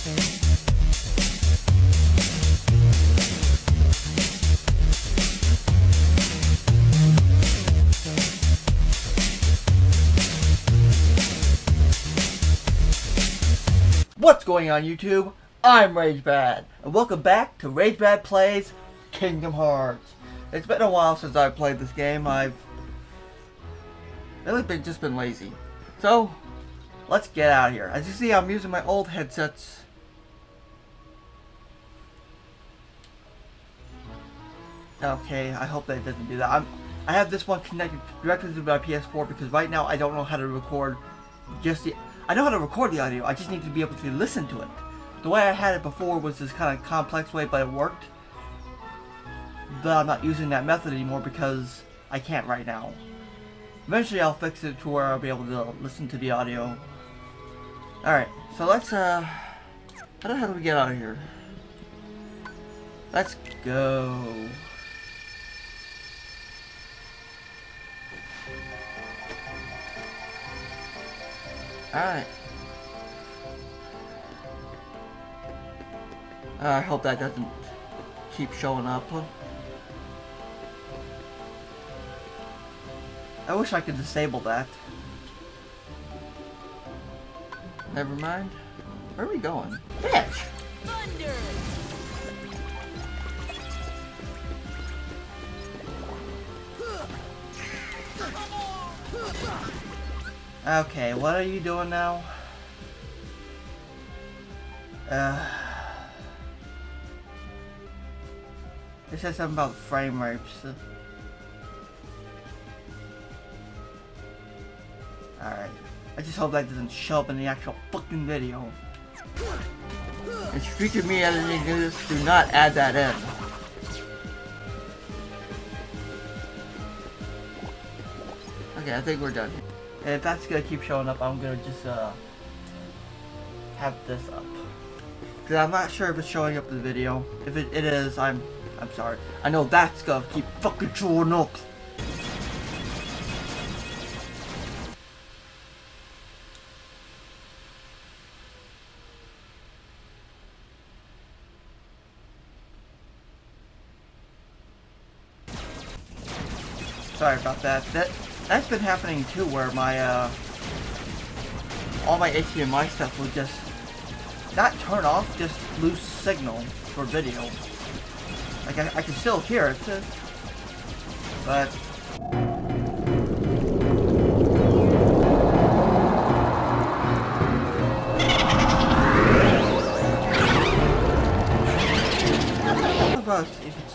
What's going on YouTube? I'm RageBad, and welcome back to RageBad Plays Kingdom Hearts. It's been a while since I've played this game. I've really been just been lazy. So, let's get out of here. As you see, I'm using my old headsets. Okay, I hope that it doesn't do that. I'm I have this one connected directly to my PS4 because right now I don't know how to record just the I know how to record the audio, I just need to be able to listen to it. The way I had it before was this kind of complex way, but it worked. But I'm not using that method anymore because I can't right now. Eventually I'll fix it to where I'll be able to listen to the audio. Alright, so let's, uh... How the hell do we get out of here? Let's go. Alright. Uh, I hope that doesn't keep showing up. I wish I could disable that. Never mind. Where are we going? Bitch! Thunder! Okay, what are you doing now? Uh, it says something about frame rates. Alright. I just hope that doesn't show up in the actual fucking video. It's future me editing this, do not add that in. Okay, I think we're done if that's gonna keep showing up, I'm gonna just uh, have this up. Cause I'm not sure if it's showing up in the video. If it, it is, I'm I'm sorry. I know that's gonna keep fucking showing up. Sorry about that. That that's been happening too, where my, uh, all my HDMI stuff will just, not turn off, just lose signal for video. Like, I, I can still hear it, too, but... if it's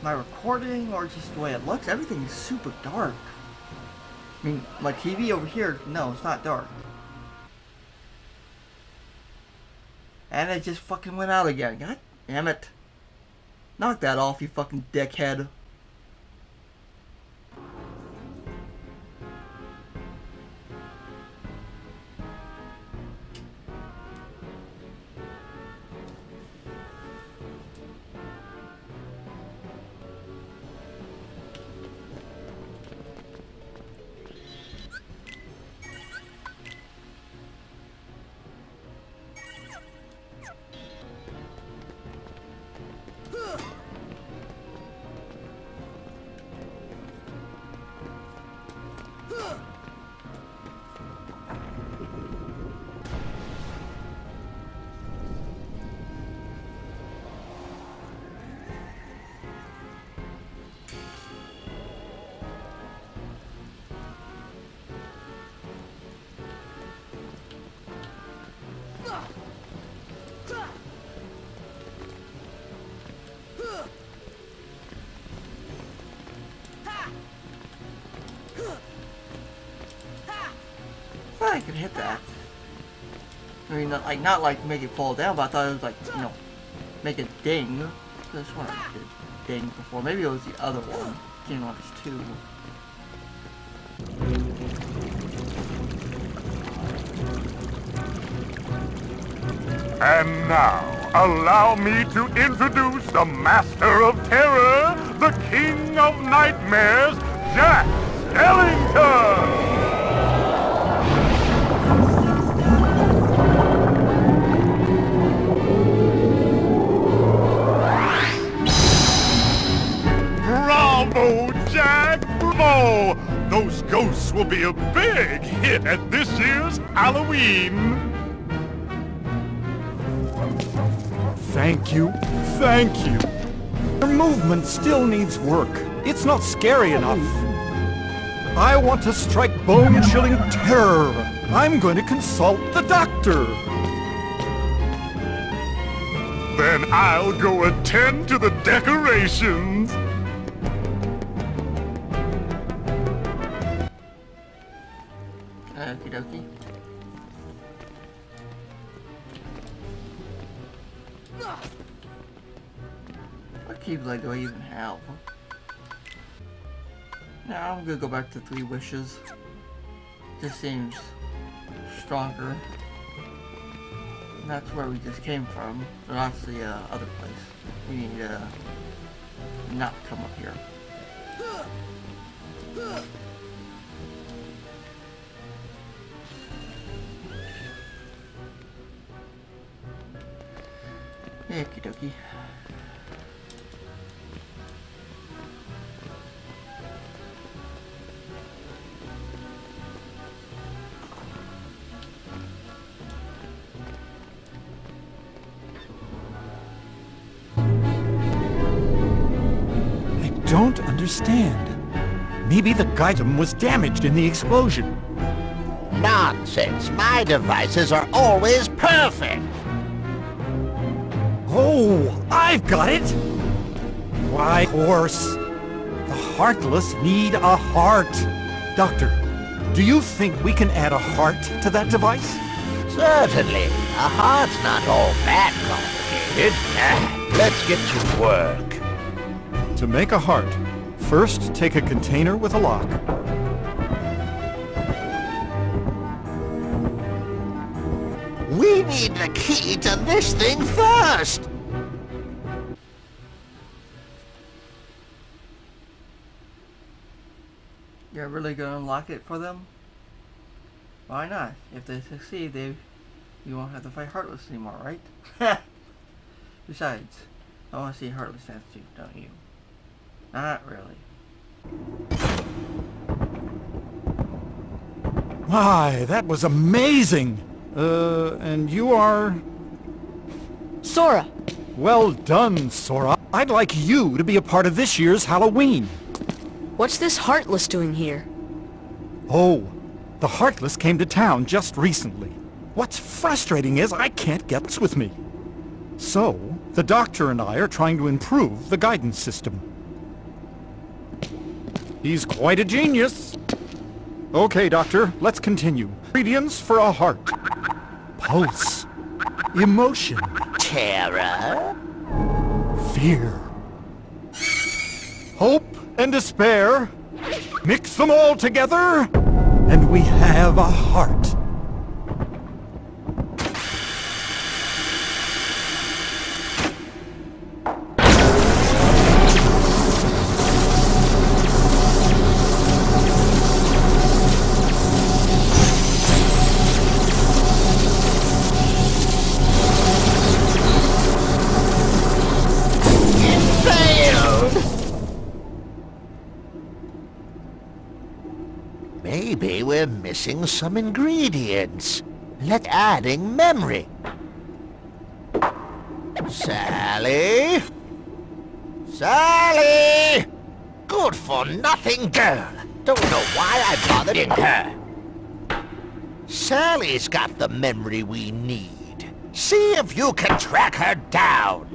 my recording or just the way it looks, everything is super dark. I mean, my TV over here, no, it's not dark. And it just fucking went out again. God damn it. Knock that off, you fucking dickhead. Hit that. I mean, not, like, not like make it fall down, but I thought it was like, you know, make it ding. This one did ding before. Maybe it was the other one. Kingdom Hearts 2. And now, allow me to introduce the Master of Terror, the King of Nightmares, Jack Skellington! Those ghosts will be a big hit at this year's Halloween. Thank you. Thank you. Your movement still needs work. It's not scary enough. I want to strike bone-chilling terror. I'm going to consult the doctor. Then I'll go attend to the decorations. Keyblade do I even have? Now I'm gonna go back to Three Wishes. This seems stronger. That's where we just came from. But that's the uh, other place. We need to not come up here. Okie dokie. Understand. Maybe the Gaidam was damaged in the explosion. Nonsense. My devices are always perfect. Oh, I've got it! Why, horse? The Heartless need a heart. Doctor, do you think we can add a heart to that device? Certainly. A heart's not all that complicated. Ah, let's get to work. To make a heart, first take a container with a lock. We need the key to this thing first. You're really gonna unlock it for them? Why not? If they succeed, they you won't have to fight Heartless anymore, right? Besides, I want to see Heartless dance too, don't you? Not really. My, that was amazing! Uh, and you are... Sora! Well done, Sora. I'd like you to be a part of this year's Halloween. What's this Heartless doing here? Oh, the Heartless came to town just recently. What's frustrating is I can't get this with me. So, the Doctor and I are trying to improve the guidance system. He's quite a genius. Okay, Doctor, let's continue. Ingredients for a heart. Pulse. Emotion. Terror? Fear. Hope and despair. Mix them all together, and we have a heart. Missing some ingredients. Let adding memory. Sally? Sally! Good for nothing girl. Don't know why I bothered in her. Sally's got the memory we need. See if you can track her down.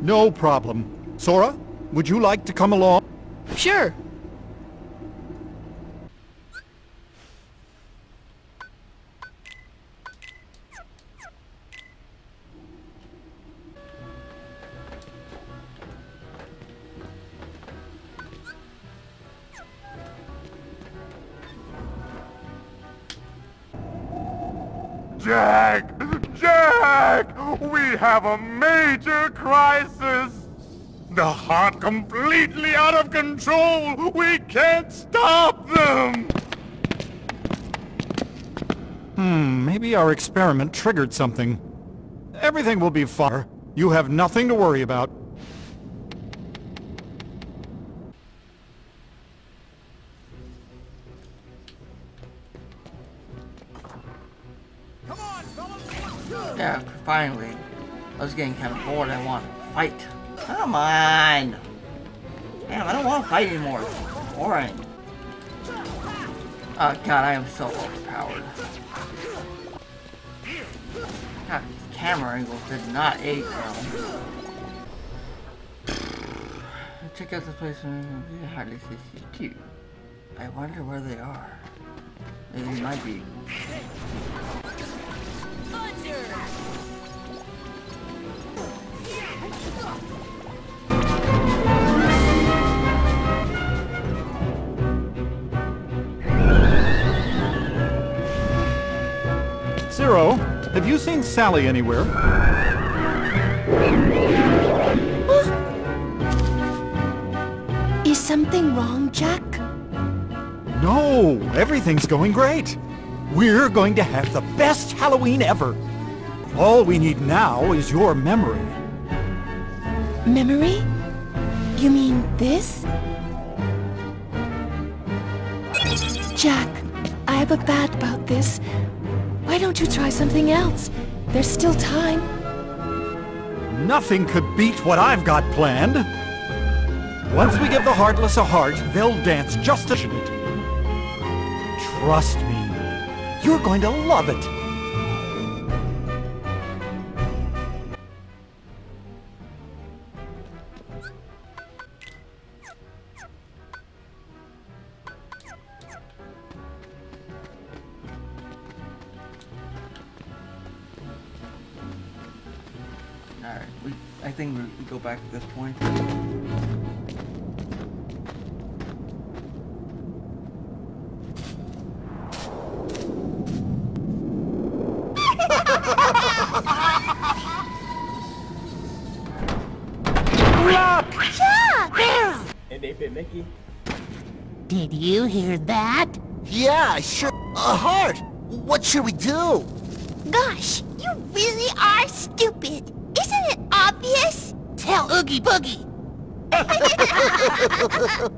No problem. Sora, would you like to come along? Sure. Jack! Jack! We have a major crisis! The heart completely out of control! We can't stop them! Hmm, maybe our experiment triggered something. Everything will be fine. You have nothing to worry about. Getting kind of bored. I want to fight. Come on! Damn, I don't want to fight anymore. It's boring. Oh god, I am so overpowered. God, camera angles did not age well. Check out the place and hardly see too. I wonder where they are. They might be. You seen Sally anywhere? Is something wrong, Jack? No, everything's going great. We're going to have the best Halloween ever. All we need now is your memory. Memory? You mean this? Jack, I have a bad about this. Why don't you try something else? There's still time. Nothing could beat what I've got planned. Once we give the Heartless a heart, they'll dance just as. Trust me, you're going to love it. Alright, we, I think we, we go back at this point. Mickey. Did you hear that? Yeah, sure. A heart. What should we do? Gosh, you really are stupid. Obvious? Tell Oogie Boogie.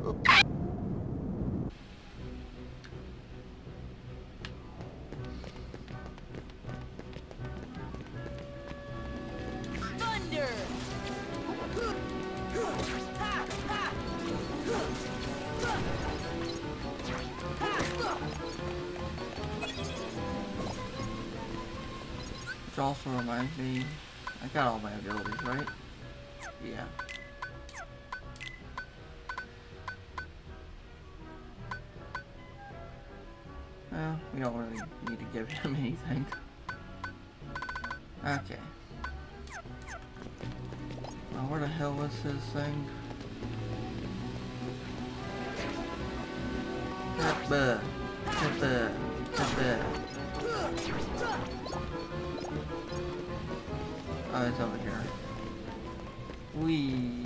Well, we don't really need to give him anything. Okay. Now where the hell was his thing? Peppa! Peppa! Peppa! Oh, it's over here. Wee.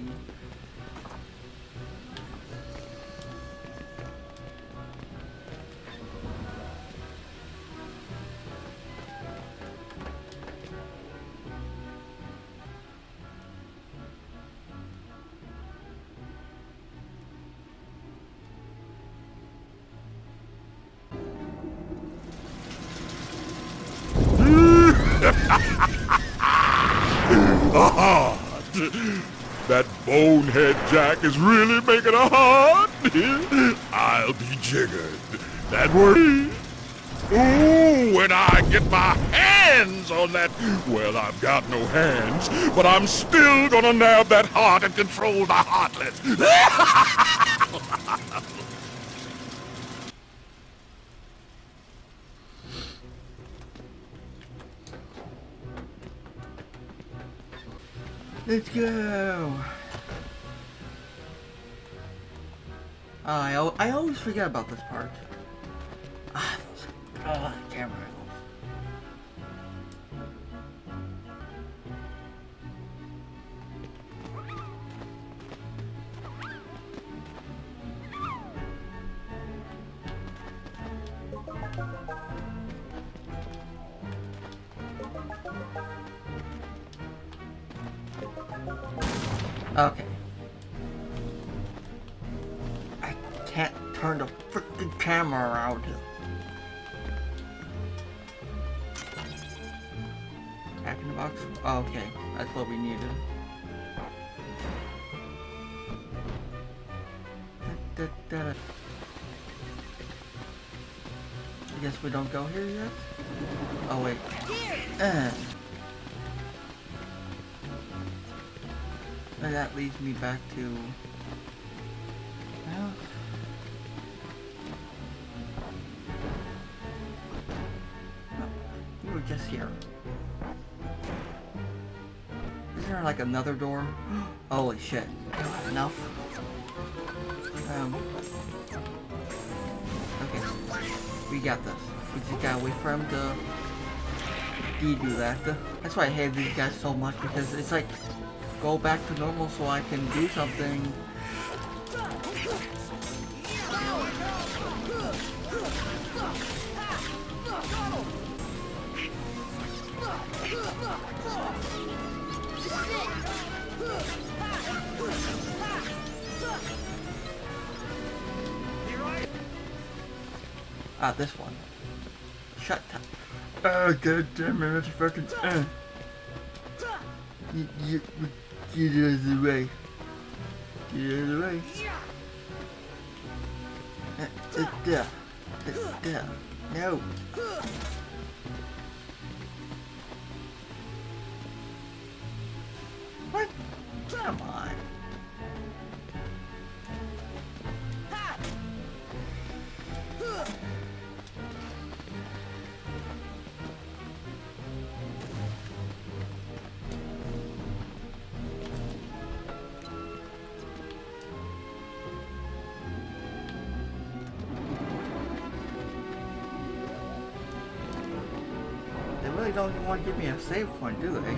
Is really making a heart. I'll be jiggered. That works. Ooh, when I get my hands on that, well, I've got no hands, but I'm still gonna nab that heart and control the heartless. Let's go. Uh, I, I always forget about this part. Ah, those ah, camera angles. Okay. Turn the freaking camera around. Back in the box? Oh, okay. That's what we needed. I guess we don't go here yet? Oh, wait. Uh. And that leads me back to... another door? Holy shit. Enough. Um. Okay. We got this. We just gotta wait for him to do that. That's why I hate these guys so much because it's like go back to normal so I can do something. Ah, this one. Shut up. Oh, god damn it, that's fucking. Uh. You, you, get out of the way. Get out of the way. Uh, uh, duh. Uh, duh. No. Don't want to give me a save point, do they?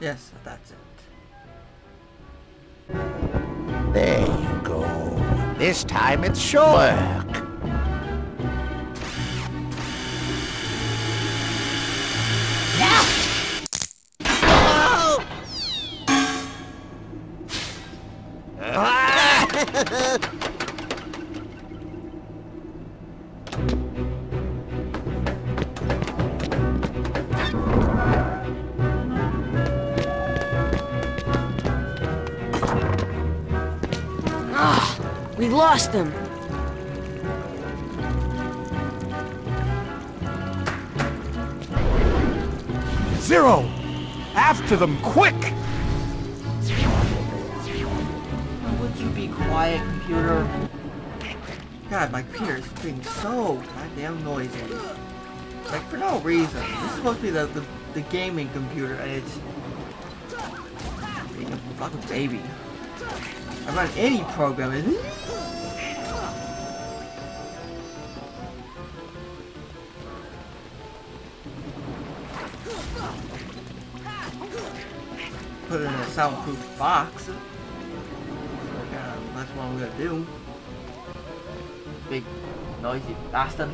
Yes, that's it. There you go. This time it's sure We lost them. Zero! After them, quick! Would you be quiet, computer? God, my computer is being so goddamn noisy. Like, for no reason. This is supposed to be the, the, the gaming computer, and it's... being a fucking baby. I run any program, and... Put it in a soundproof box. That's what I'm gonna do. Big, noisy bastard.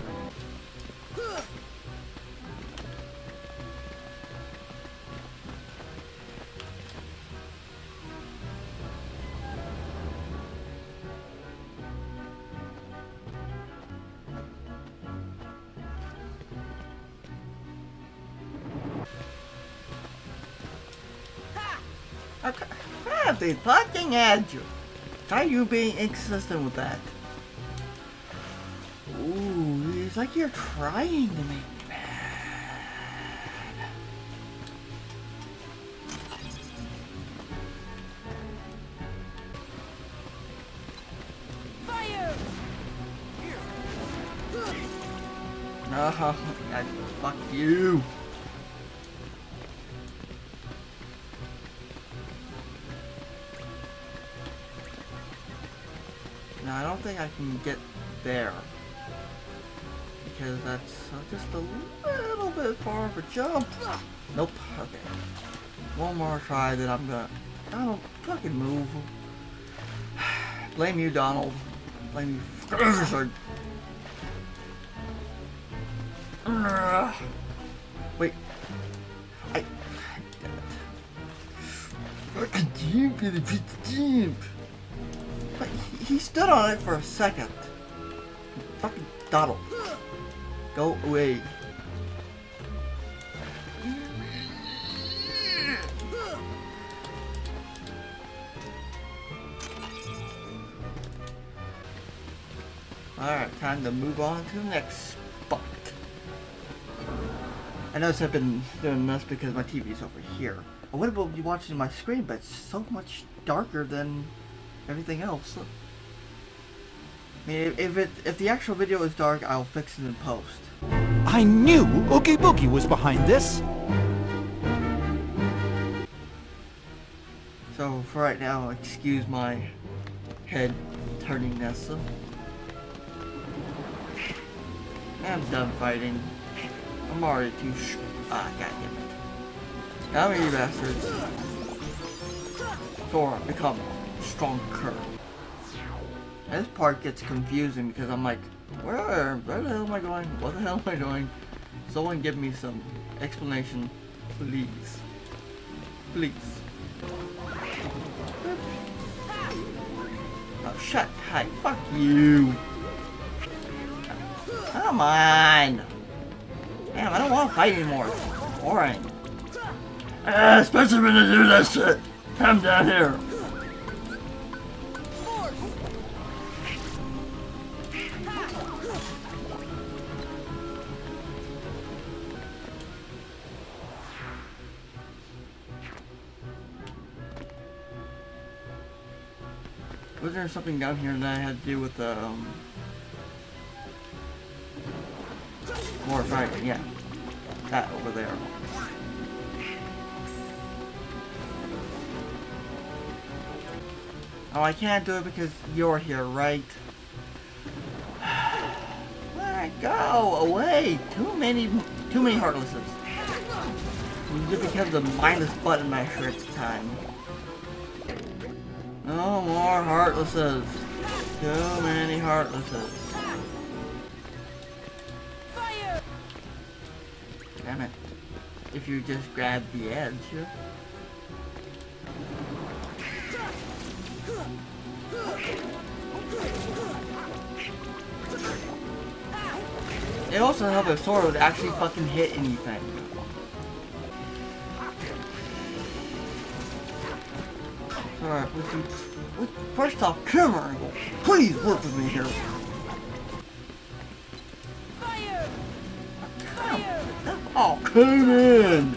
Ah, they fucking at you. Are you being inconsistent with that? Ooh, it's like you're trying to make me mad. No, God, fuck you. Can get there. Because that's uh, just a little bit far of a jump. Nope. Okay. One more try, then I'm gonna... Donald, fucking move. Blame you, Donald. Blame you. Wait. I... It. Fucking jump, bit jump. He- stood on it for a second. Fucking Donald. Go away. Alright, time to move on to the next spot. I notice I've been doing this because my TV's over here. I would have be watching my screen, but it's so much darker than everything else. I mean, if it if the actual video is dark, I'll fix it in post. I knew Oogie Boogie was behind this. So for right now, excuse my head turningness. I'm done fighting. I'm already too sh- Ah, goddammit. How many bastards? Thor, become stronger. This part gets confusing because I'm like, where, where the hell am I going? What the hell am I doing? Someone give me some explanation, please. Please. Oh, shut tight. Fuck you. Come on. Damn, I don't want to fight anymore. It's boring. Uh, especially when they do that shit. Come down here. Was there something down here that I had to do with um more fighting? Yeah, that over there. Oh, I can't do it because you're here, right? Let go away. Too many, too many heartlesses. Just because the minus button masher at the time. No more heartlesses. Too many heartlesses. Damn it. If you just grab the edge. It also helps if sword actually fucking hit anything. Alright, would you, would, first off, camera angle, please work with me here. Oh, come in!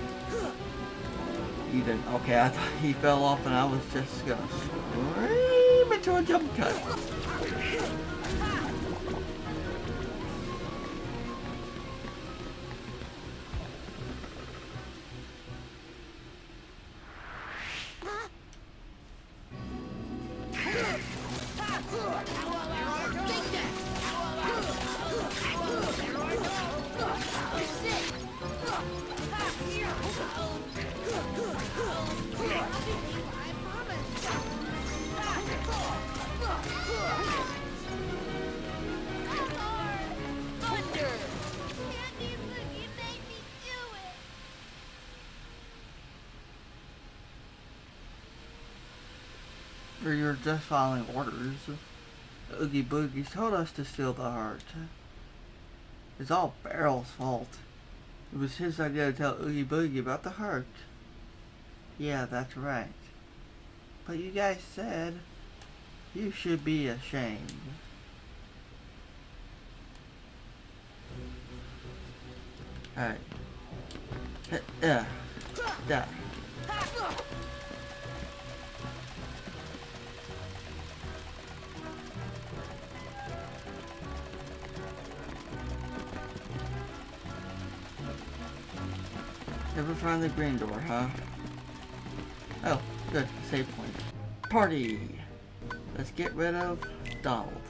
Eden, okay, I thought he fell off and I was just gonna scream into a jump cut. Or you're just following orders. Oogie Boogie told us to steal the heart. It's all Barrel's fault. It was his idea to tell Oogie Boogie about the heart. Yeah, that's right. But you guys said you should be ashamed. Alright. Yeah. Yeah. Never found the green door, huh? Oh, good. Save point. Party! Let's get rid of Donald.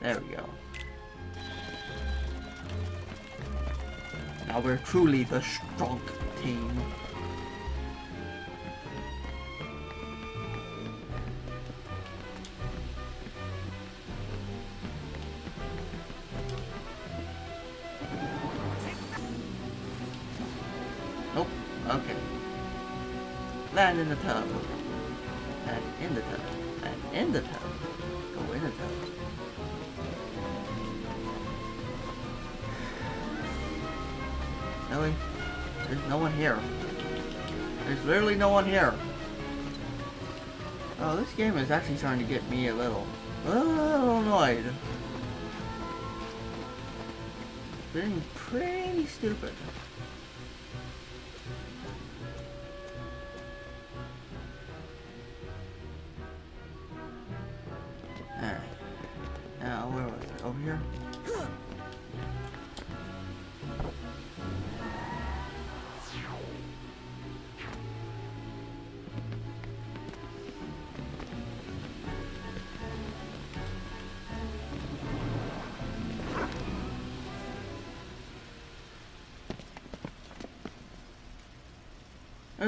There we go. Now we're truly the strong team. Okay. Land in the tub. Land in the tub. Land in the tub. Go in the tub. Really? There's no one here. There's literally no one here. Oh, this game is actually starting to get me a little, a little annoyed. Being pretty stupid.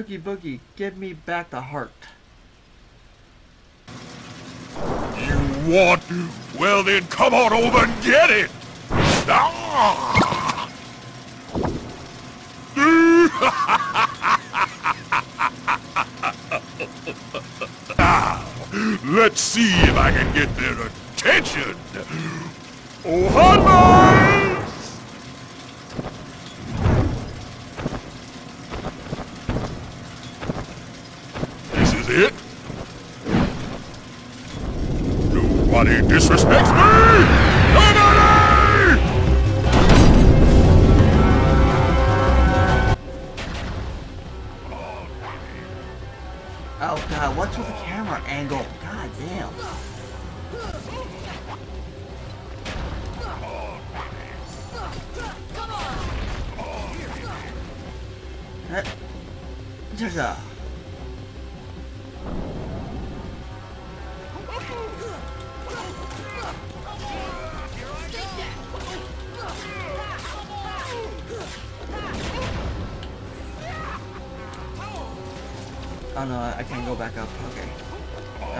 Oogie Boogie, give me back the heart. You want? Well then, come on over and get it! Ah! now, let's see if I can get their attention. Oh, hunters!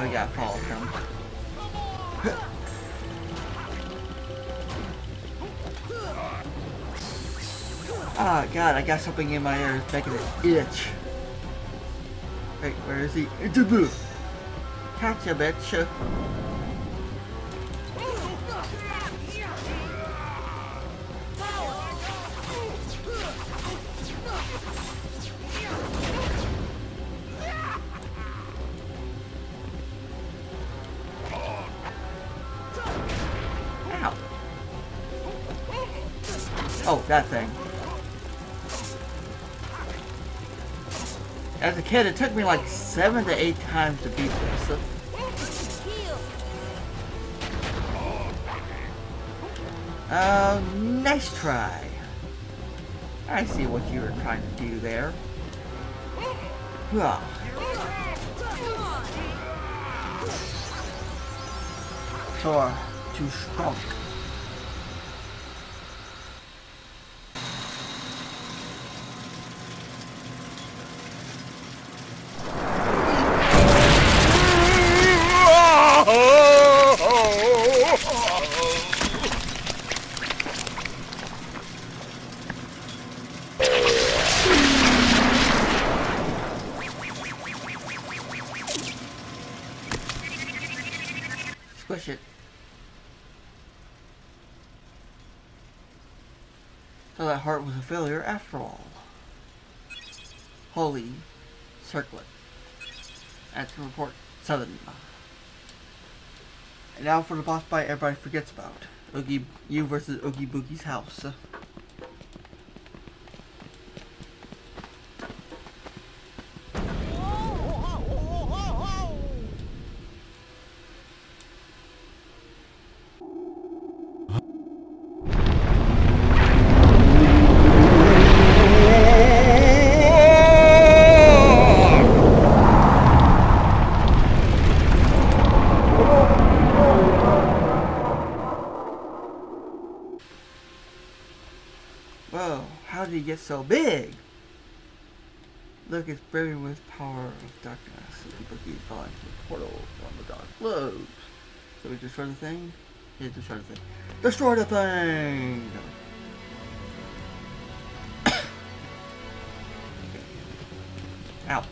Oh yeah, fall from. Ah, God, I got something in my ear making it itch. Wait, where is he? It's a boo! Catch ya, bitch! Kid, it took me like seven to eight times to beat this. Uh, nice try. I see what you were trying to do there. Ah. Sure, too strong. Squish it. So that heart was a failure after all. Holy circlet. That's the report. Seven. And now for the boss fight everybody forgets about. Oogie, you versus Oogie Boogie's house. How did he get so big? Look, it's brimming with power of darkness. The bookie falling through the portal on the dark globes. So we destroy the thing? Yeah, destroy the thing. Destroy the thing! Ow,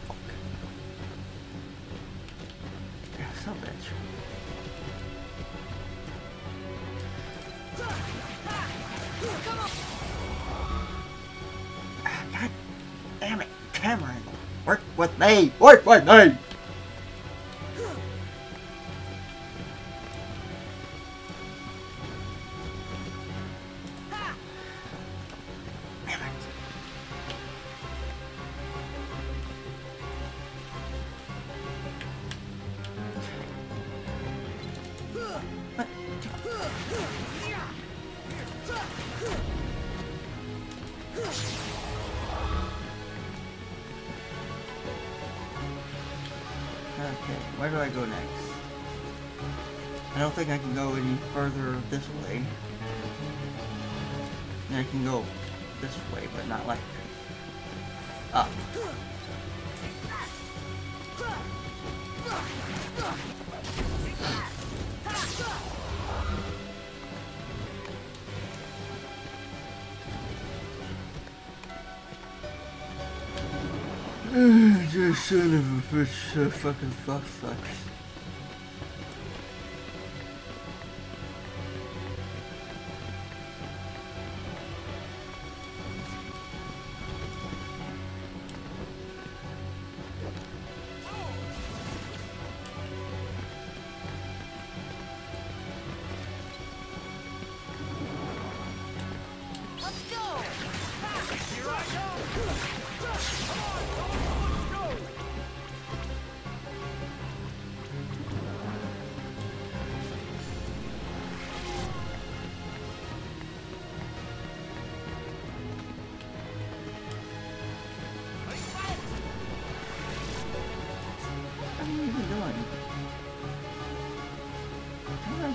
with me! Work way. I can go this way, but not like up. This son of a bitch uh, fucking fuck sucks.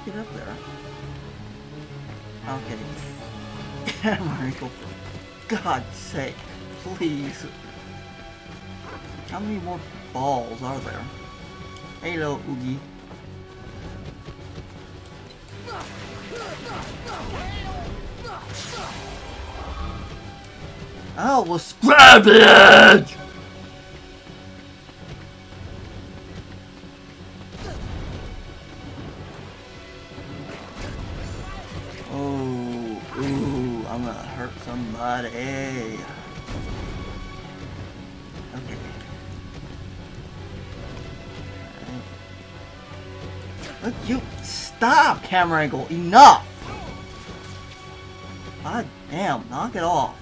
Did get up there? Okay. Ankle, for God's sake, please. How many more balls are there? Hello, Oogie. Oh, well, grab the stop, camera angle. Enough. God damn, knock it off.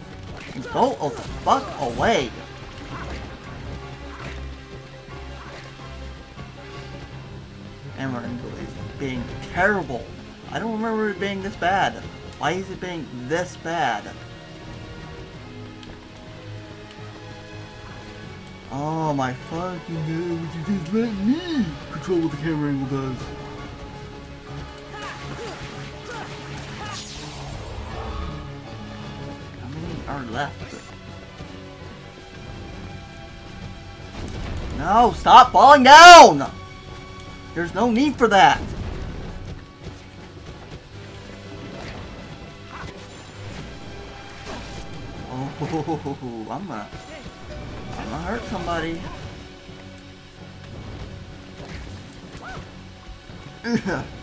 And go the fuck away. Camera angle is being terrible. I don't remember it being this bad. Why is it being this bad? Oh my fucking god, would you just let me control what the camera angle does? How left? No, stop falling down! There's no need for that. Oh, I'm gonna, I'm gonna hurt somebody. Ugh.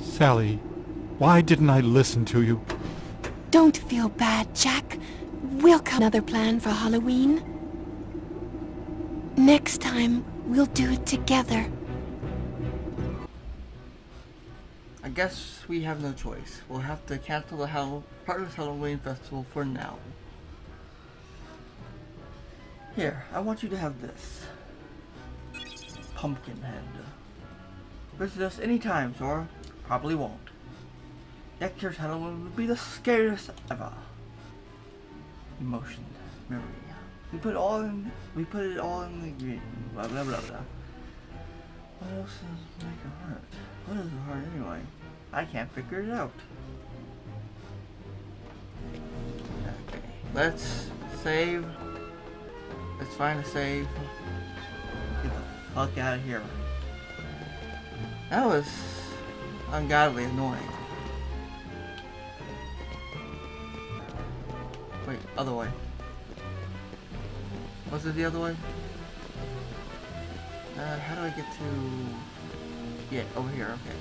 Sally, why didn't I listen to you? Don't feel bad, Jack. We'll come another plan for Halloween. Next time, we'll do it together. I guess we have no choice. We'll have to cancel the Hall Heartless Halloween Festival for now. Here, I want you to have this. Pumpkin head. Visit us anytime, Sora. Probably won't. Next year's Halloween will be the scariest ever. Emotion. Memory. We put all in we put it all in the green. Blah blah blah blah. What else is like a heart? What is a heart anyway? I can't figure it out. Okay, let's save. Let's find a save. Get the fuck out of here. That was ungodly annoying. Wait, other way. Was it the other way? Uh, how do I get to... Yeah, over here, okay.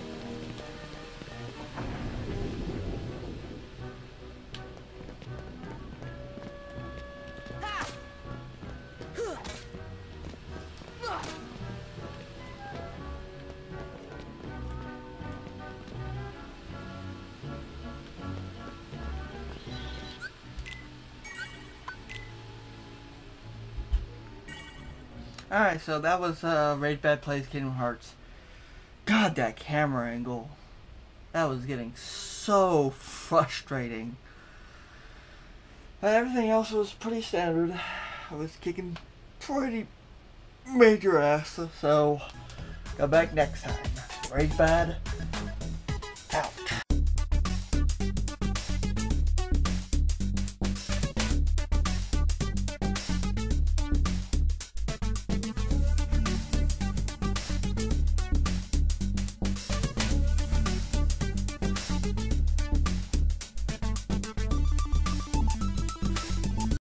Alright, so that was uh, Rage Bad Plays Kingdom Hearts. God, that camera angle. That was getting so frustrating. But everything else was pretty standard. I was kicking pretty major ass, so go back next time. Rage Bad